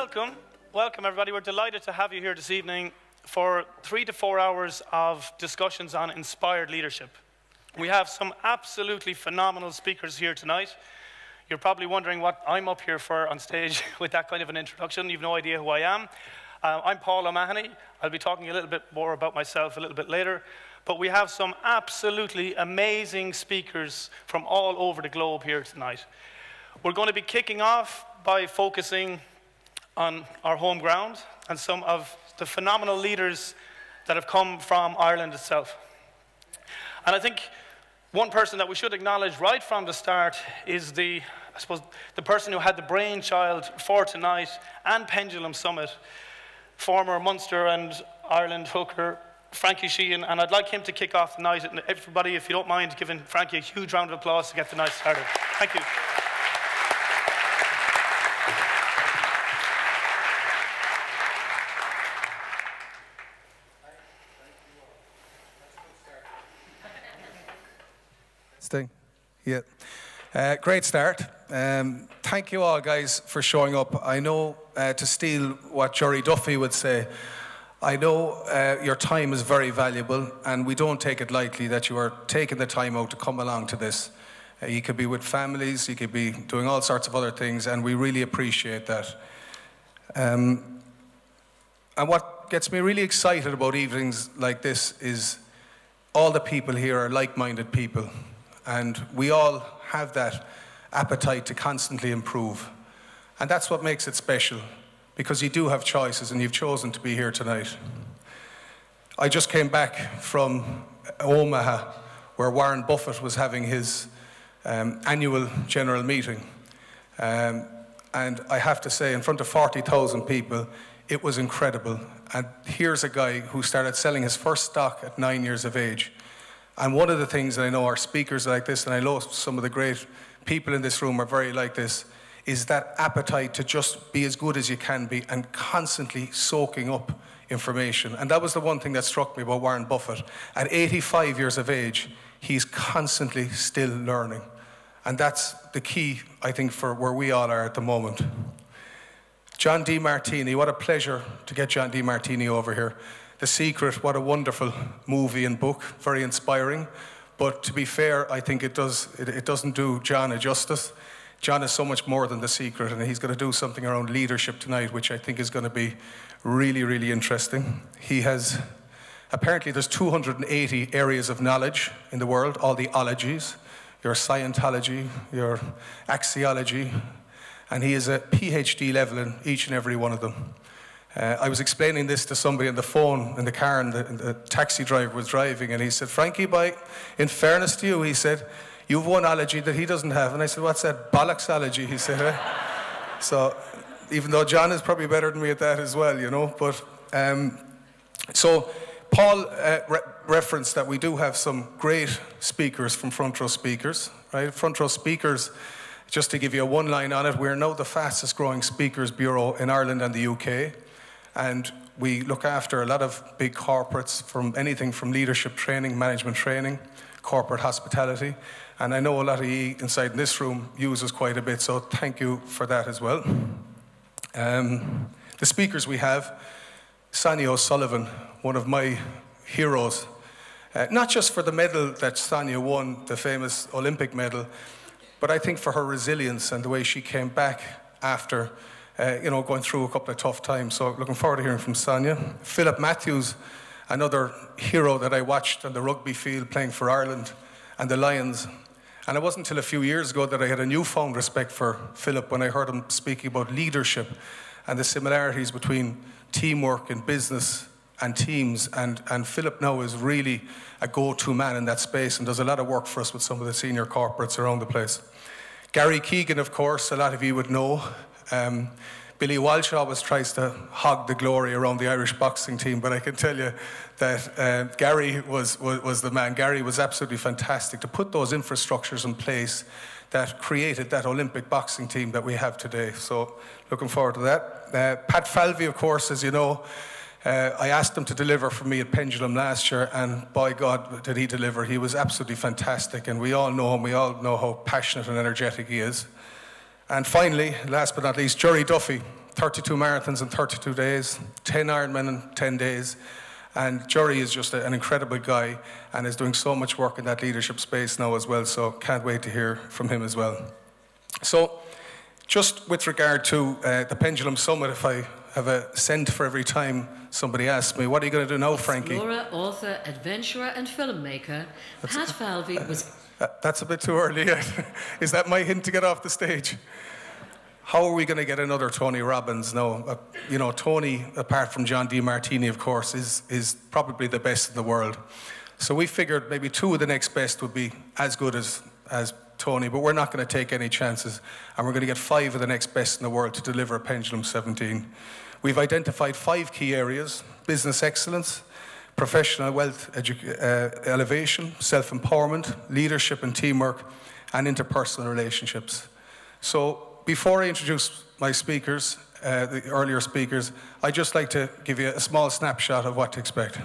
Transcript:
welcome. Welcome, everybody. We're delighted to have you here this evening for three to four hours of discussions on inspired leadership. We have some absolutely phenomenal speakers here tonight. You're probably wondering what I'm up here for on stage with that kind of an introduction. You've no idea who I am. Uh, I'm Paul O'Mahony. I'll be talking a little bit more about myself a little bit later. But we have some absolutely amazing speakers from all over the globe here tonight. We're going to be kicking off by focusing on our home ground and some of the phenomenal leaders that have come from Ireland itself. And I think one person that we should acknowledge right from the start is the, I suppose, the person who had the brainchild for tonight and Pendulum Summit, former Munster and Ireland hooker Frankie Sheahan, and I'd like him to kick off the night. And everybody, if you don't mind, giving Frankie a huge round of applause to get the night started. Thank you. Sting? Yeah. Uh, great start. Um, thank you all, guys, for showing up. I know, uh, to steal what Gerry Duffy would say, I know uh, your time is very valuable, and we don't take it lightly that you are taking the time out to come along to this. Uh, you could be with families, you could be doing all sorts of other things, and we really appreciate that. Um, and what gets me really excited about evenings like this is all the people here are like minded people. And we all have that appetite to constantly improve. And that's what makes it special, because you do have choices and you've chosen to be here tonight. I just came back from Omaha, where Warren Buffett was having his um, annual general meeting. Um, and I have to say, in front of 40,000 people, it was incredible. And here's a guy who started selling his first stock at nine years of age. And one of the things that I know our speakers like this, and I know some of the great people in this room are very like this, is that appetite to just be as good as you can be and constantly soaking up information. And that was the one thing that struck me about Warren Buffett. At 85 years of age, he's constantly still learning. And that's the key, I think, for where we all are at the moment. John Demartini, what a pleasure to get John Demartini over here. The Secret, what a wonderful movie and book, very inspiring. But to be fair, I think it, does, it, it doesn't do John a justice. John is so much more than The Secret, and he's going to do something around leadership tonight, which I think is going to be really, really interesting. He has, apparently, there's 280 areas of knowledge in the world, all the ologies, your Scientology, your axiology, and he is a PhD level in each and every one of them. Uh, I was explaining this to somebody on the phone in the car, and the, the, taxi driver was driving, and he said, Frankie, by, in fairness to you, he said, you've one allergy that he doesn't have. And I said, what's that? Bollocks allergy, he said. Eh? so, even though John is probably better than me at that as well, you know. But, um, so, Paul uh, re referenced that we do have some great speakers from Front Row Speakers, right? Front Row Speakers, just to give you a one line on it, we're now the fastest growing speakers bureau in Ireland and the UK. And we look after a lot of big corporates from anything from leadership training, management training, corporate hospitality. And I know a lot of you inside in this room uses quite a bit, so thank you for that as well. Um, the speakers we have, Sonia O'Sullivan, one of my heroes, uh, not just for the medal that Sonia won, the famous Olympic medal, but I think for her resilience and the way she came back after uh, you know, going through a couple of tough times. So looking forward to hearing from Sonia. Philip Matthews, another hero that I watched on the rugby field playing for Ireland and the Lions. And it wasn't until a few years ago that I had a newfound respect for Philip when I heard him speaking about leadership and the similarities between teamwork and business and teams. And, and Philip now is really a go to man in that space and does a lot of work for us with some of the senior corporates around the place. Gary Keegan, of course, a lot of you would know. Um, Billy Walsh always tries to hog the glory around the Irish boxing team, but I can tell you that uh, Gary was, was, was, the man. Gary was absolutely fantastic to put those infrastructures in place that created that Olympic boxing team that we have today. So, looking forward to that. Uh, Pat Falvey, of course, as you know, uh, I asked him to deliver for me at Pendulum last year, and by God, did he deliver. He was absolutely fantastic, and we all know him. We all know how passionate and energetic he is. And finally, last but not least, Gerry Duffy, 32 marathons in 32 days, 10 Ironman in 10 days. And Gerry is just an incredible guy and is doing so much work in that leadership space now as well. So can't wait to hear from him as well. So, just with regard to uh, the Pendulum Summit, if I have a cent for every time somebody asks me, what are you going to do now, Frankie? Explorer, author, adventurer, and filmmaker, Pat Falvey was. That's a bit too early is that my hint to get off the stage? how are we going to get another Tony Robbins? No, uh, you know, Tony, apart from John Demartini, of course, is, is probably the best in the world. So we figured maybe two of the next best would be as good as, as Tony, but we're not going to take any chances. And we're going to get five of the next best in the world to deliver a Pendulum 17. We've identified five key areas business excellence, professional wealth edu- uh, elevation, self empowerment, leadership and teamwork, and interpersonal relationships. So before I introduce my speakers, uh, the earlier speakers, I'd just like to give you a small snapshot of what to expect.